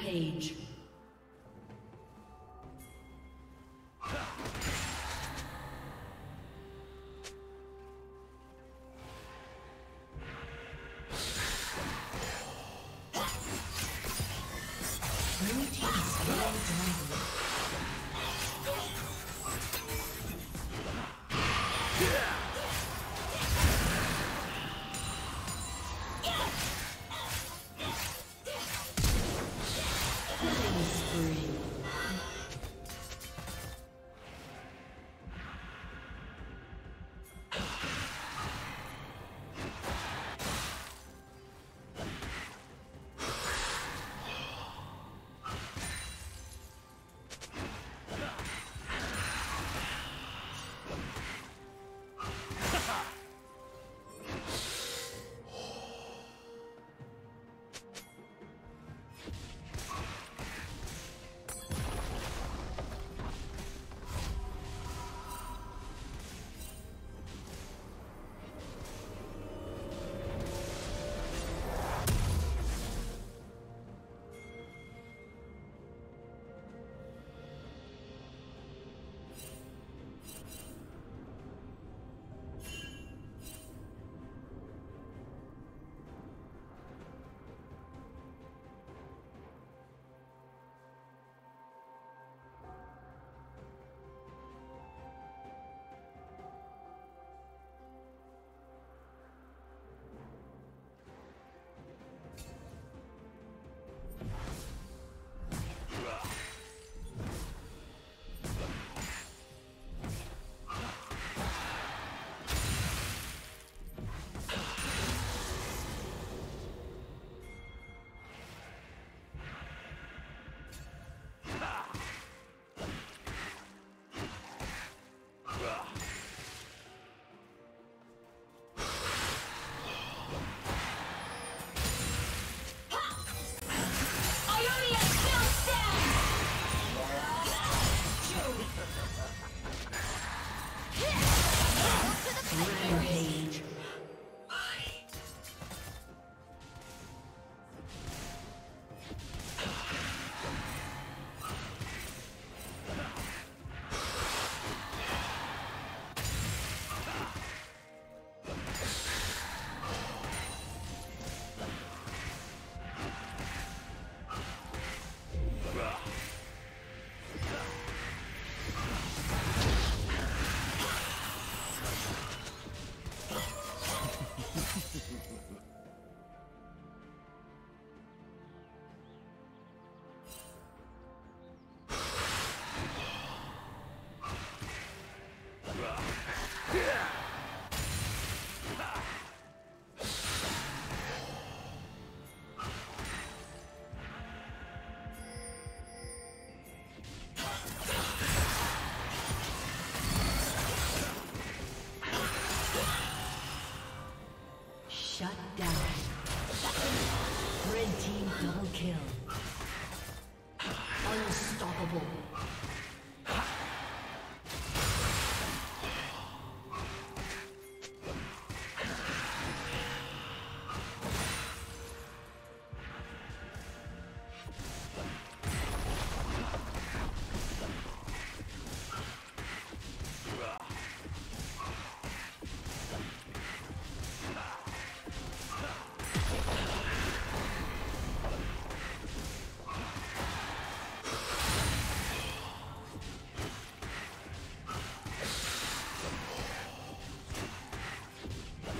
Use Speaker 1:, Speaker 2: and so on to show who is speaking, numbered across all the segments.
Speaker 1: Rampage.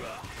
Speaker 1: Ugh.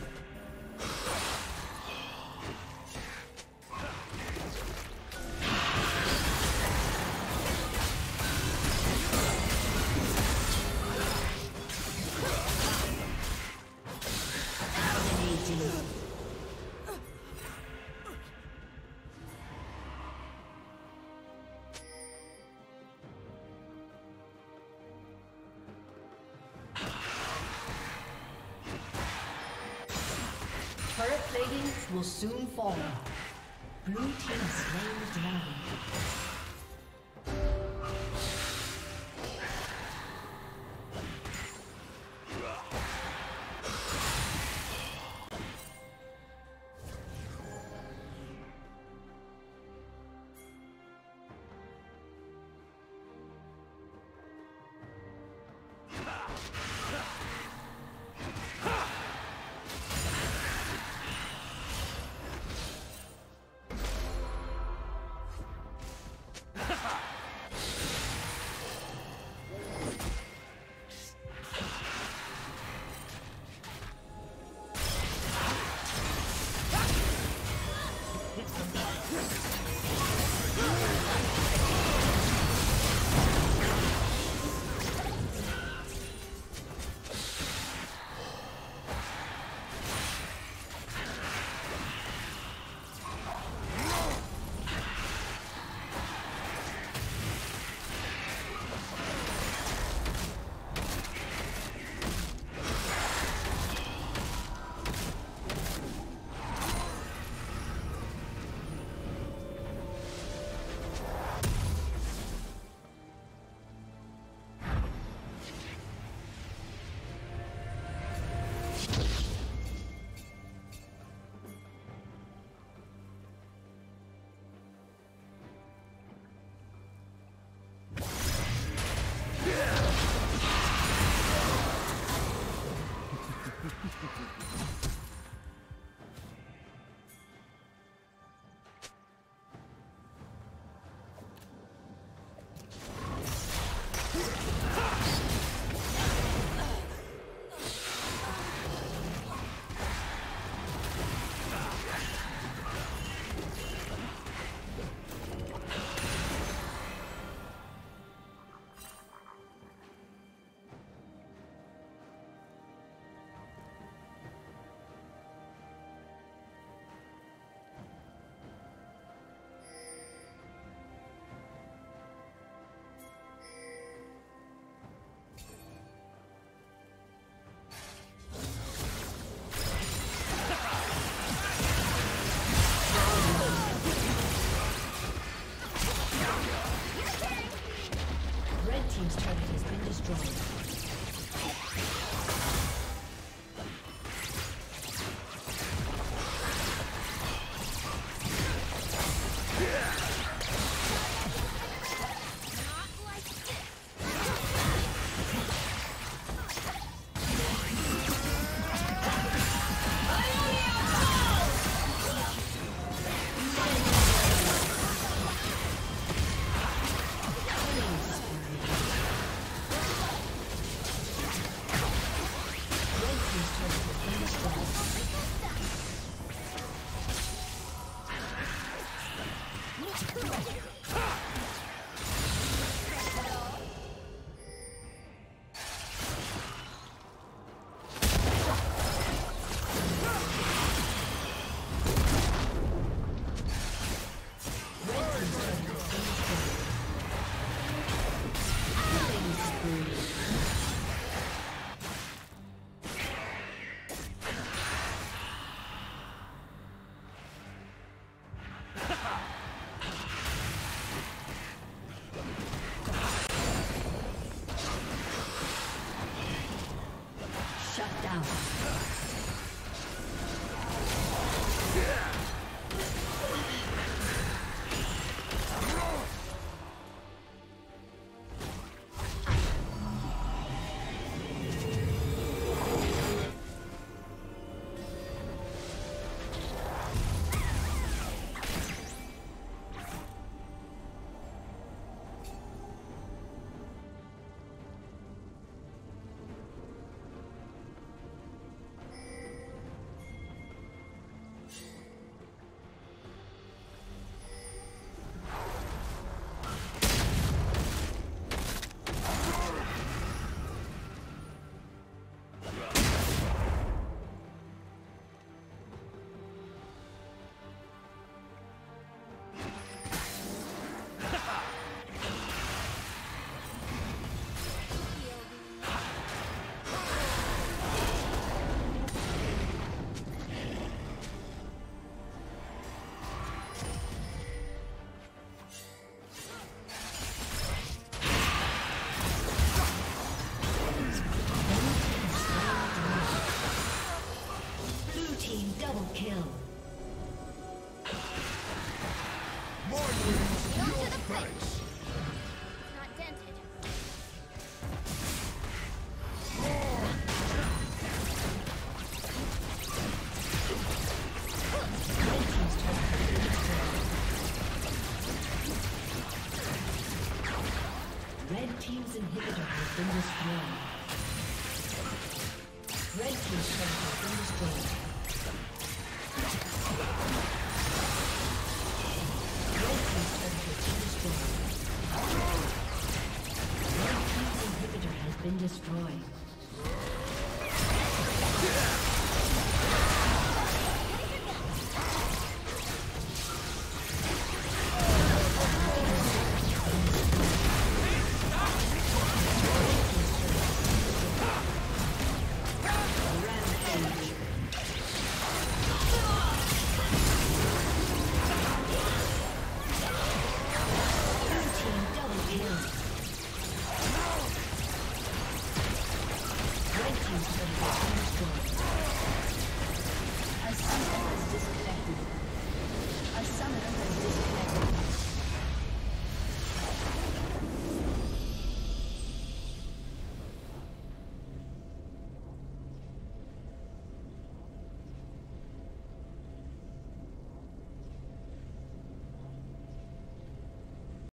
Speaker 1: Turret plating will soon fall. Blue team slain dragon. down. Been destroyed. Red team's turret has been destroyed. Destroyed.